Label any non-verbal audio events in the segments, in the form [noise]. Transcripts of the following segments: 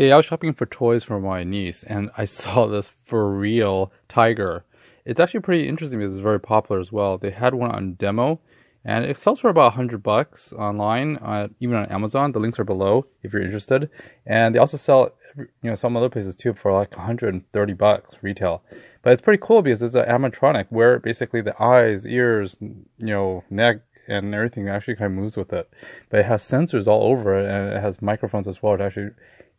Hey, I was shopping for toys for my niece and I [laughs] saw this FurReal tiger. It's actually pretty interesting because it's very popular as well. They had one on demo and it sells for about 100 bucks online, uh, even on Amazon. The links are below if you're interested. And they also sell, you know, some other places too for like 130 bucks retail. But it's pretty cool because it's an animatronic where basically the eyes, ears, you know, neck, and everything actually kind of moves with it. But it has sensors all over it and it has microphones as well to actually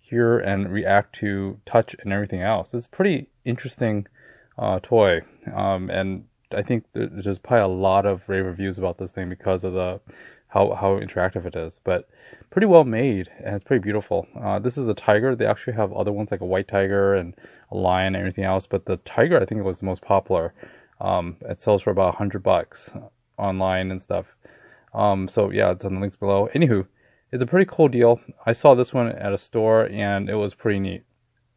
hear and react to touch and everything else. It's a pretty interesting uh, toy, um, and I think there's probably a lot of rave reviews about this thing because of the how how interactive it is. But pretty well made, and it's pretty beautiful. Uh, this is a tiger. They actually have other ones like a white tiger and a lion and everything else, but the tiger I think was the most popular. Um, it sells for about hundred bucks online and stuff. Um, so yeah, it's on the links below. Anywho, it's a pretty cool deal. I saw this one at a store and it was pretty neat.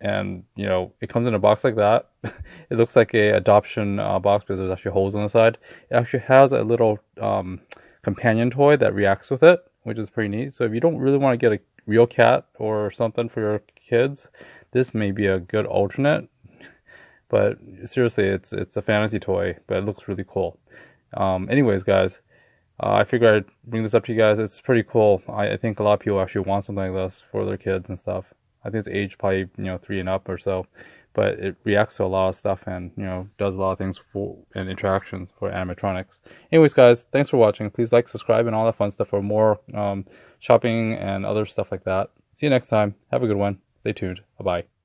And you know, it comes in a box like that. [laughs] it looks like a adoption uh, box because there's actually holes on the side. It actually has a little um, companion toy that reacts with it, which is pretty neat. So if you don't really want to get a real cat or something for your kids, this may be a good alternate. But seriously, it's it's a fantasy toy, but it looks really cool. Um, anyways, guys, uh, I figured I'd bring this up to you guys. It's pretty cool. I, I, think a lot of people actually want something like this for their kids and stuff. I think it's age probably you know three and up or so, but it reacts to a lot of stuff and you know does a lot of things for and interactions for animatronics. Anyways, guys, thanks for watching. Please like, subscribe, and all that fun stuff for more um, shopping and other stuff like that. See you next time. Have a good one. Stay tuned. Bye bye.